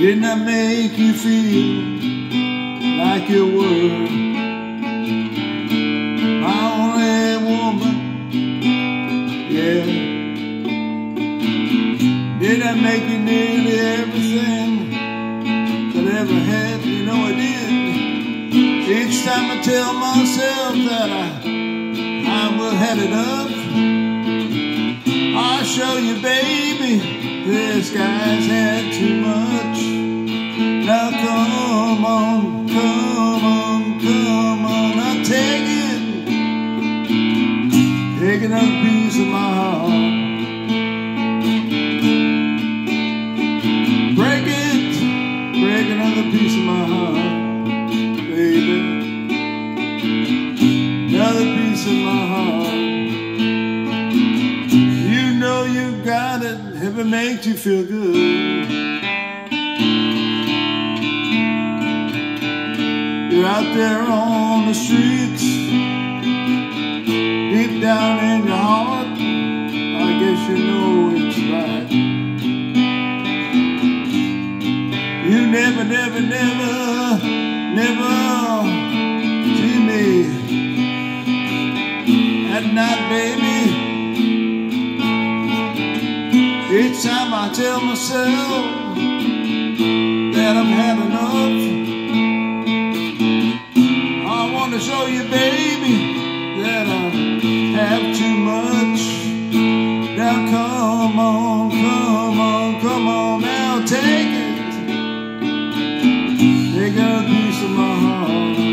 Didn't I make you feel like you were my only woman? Yeah. Did I make you nearly everything that ever had? You know I did. Each time I tell myself that I, I will have up, I'll show you, baby. This guy's had too much. Now come on, come on, come on. Now take it. Take another piece of my heart. Break it. Break another piece of my heart, baby. It makes you feel good. You're out there on the streets, deep down in your heart. I guess you know it's right. You never, never, never, never see me at night, baby. Each time I tell myself that I've had enough. I want to show you, baby, that I have too much. Now come on, come on, come on, now take it. Take a piece of my heart.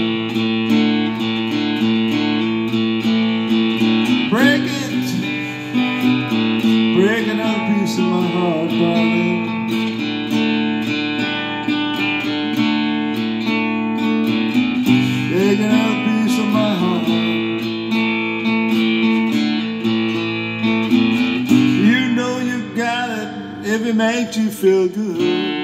Of my heart, darling. Take another piece of my heart. You know you got it if it makes you feel good.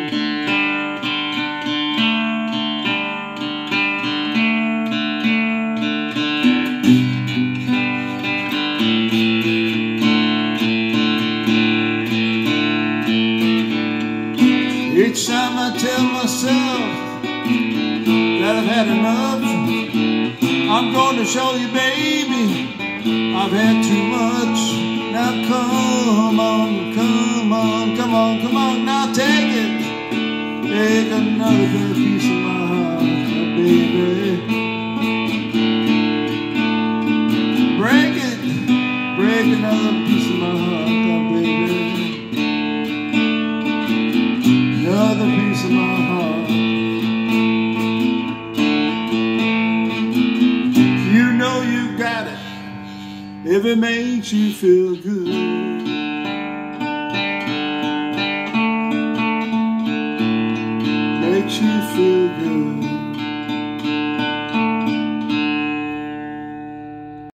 Tell myself that I've had enough, I'm going to show you, baby, I've had too much. Now come on, come on, come on, come on, now take it. Take another piece of my heart, baby. If it makes you feel good. Makes you feel good.